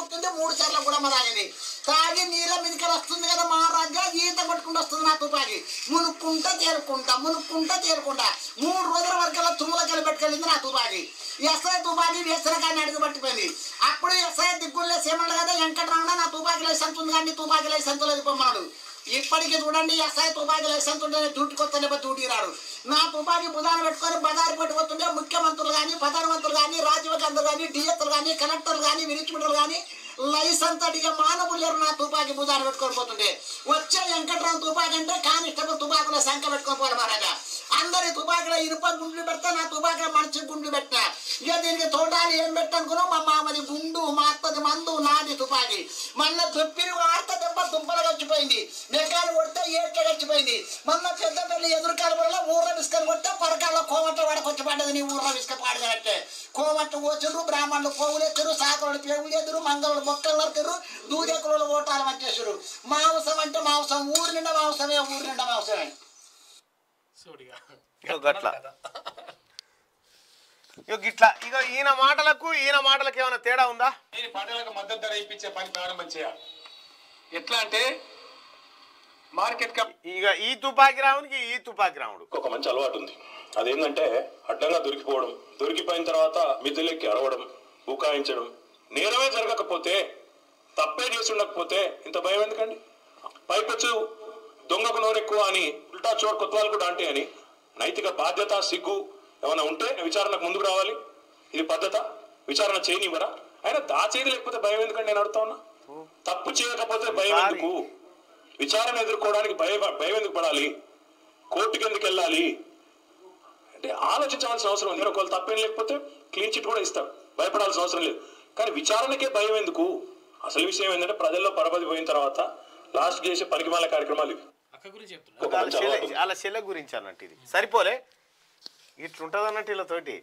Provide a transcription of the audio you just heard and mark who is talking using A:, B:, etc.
A: పుట్టింది మూడు సార్లు కూడా తాగింది తాగి నీళ్ళ మీదకి వస్తుంది కదా మహారాజా ఈత కొట్టుకుంటూ వస్తుంది నా తుపాకి. మునుక్కుంటా తేరుకుంటా మునుక్కుంటా తేరుకుంటా. మూడు రోజుల వరకు తుమ్మలకెళ్ళి పెట్టుకెళ్ళింది నా తుపాకి. ఎస్ఐ తుపాకి వ్యసనకాన్ని అడుగు పట్టిపోయింది. అప్పుడు ఎస్ఐ దిగ్గుల్లో సేమన్నాడు కదా వెంకటరామణ నా తుపాకి లైసెన్స్ ఉంది కానీ తుపాకి లైసెన్స్ లేదు పొమ్మన్నాడు. ఇప్పటికి చూడండి ఎస్ఐ తుపాకి లైసెన్స్ ఉంటే డ్యూటీకి వస్తే డ్యూటీ రాడు. నా తుపాకి బుధాన్ని పెట్టుకొని బజారు పెట్టుకొస్తుంటే ముఖ్యమంత్రులు కానీ ప్రధానమంత్రులు కానీ రాజీవ్ గాంధీ కానీ డిఎస్లు కానీ కలెక్టర్లు కానీ విరిచిమిటలు కానీ లైసెన్స్ అడిగే మానవులు నా తుపాకి బుధాన్ని పెట్టుకొని పోతుంటే వచ్చే వెంకటరావు తుపాకి అంటే కానిస్టేబుల్ తుపాకుల సంఖ్య పెట్టుకొని పోవాలి మహారాజా. అందరి తుపాకుల ఇనుప గుండ్లు పెడితే నా తుపాకుల మనిషి గుండ్లు పెట్టా ఇక దీనికి తోటాలు ఏం పెట్టనుకున్నావు? మా మామది గుండు మా అత్తది మందు నాది తుపాకి. మొన్న దుప్పిని వార్త గచ్చిపోయింది నెగ్గాలు కొడితే ఏట్ల గచ్చిపోయింది మొన్న పెద్ద పెళ్ళి ఎదురుకాల వల్ల ఊర్ల బిస్కలు కొడితే పరకాల్లో కోమట్ల వాడకొచ్చి పడ్డది నీ ఊర్ల బిస్క పాడగలట్టే కోమట్ల ఓచురు బ్రాహ్మణులు పోవులు ఎత్తురు సాకులు పేగులు ఎదురు మంగళులు మొక్కలు నరుకురు దూదెక్కులు ఓటాలు వచ్చేసారు మాంసం అంటే మాంసం ఊరి నిండా మాంసమే ఊరి నిండా మాంసమే.
B: సూటిగా.
C: ఇగో గట్ల. ఇగో గిట్లా. ఇక ఈయన మాటలకు ఈయన మాటలకు ఏమైనా తేడా ఉందా?
B: నేను పంటలకు మద్దతు ధర ఇప్పించే పని ప్రారంభం చేయాలి. ఎట్లా అంటే మార్కెట్
C: ఇక ఈ తుపాకి రావునికి ఈ తుపాకి రావుడు.
D: ఒక మంచి అలవాటు ఉంది అదేంటంటే అడ్డంగా దొరికిపోవడం దొరికిపోయిన తర్వాత మిద్దులెక్కి అరవడం బుకాయించడం నేరమే జరగకపోతే తప్పే చేసి ఉండకపోతే ఇంత భయం ఎందుకండి? పైపెచ్చు దొంగకు నోరెక్కువ అని ఉల్టా చోర్ కొత్వాలు కూడా అంటే అని. నైతిక బాధ్యత సిగ్గు ఏమైనా ఉంటే విచారణకు ముందుకు రావాలి. ఇది పద్ధత. విచారణ చేయనివ్వరా? అయినా దాచేది లేకపోతే భయం ఎందుకండి నేను అడుగుతా ఉన్నా? తప్పు చేయకపోతే భయం ఎందుకు? విచారణ ఎదుర్కోవడానికి భయం భయం ఎందుకు పడాలి? కోర్టుకి ఎందుకు వెళ్ళాలి? అంటే ఆలోచించవలసిన అవసరం ఉంది. ఒకవేళ తప్పేం లేకపోతే క్లీన్ చిట్ కూడా ఇస్తాం భయపడాల్సిన అవసరం లేదు. కానీ విచారణకే భయం ఎందుకు? అసలు విషయం ఏంటంటే ప్రజల్లో పరపతి పోయిన తర్వాత లాస్ట్ చేసే పనికిమాల కార్యక్రమాలు ఇవి.
B: అక్క
C: గురించి అన్నట్టు ఇది. సరిపోలే. ఇట్లుంటది అన్నట్టు వీళ్ళతోటి.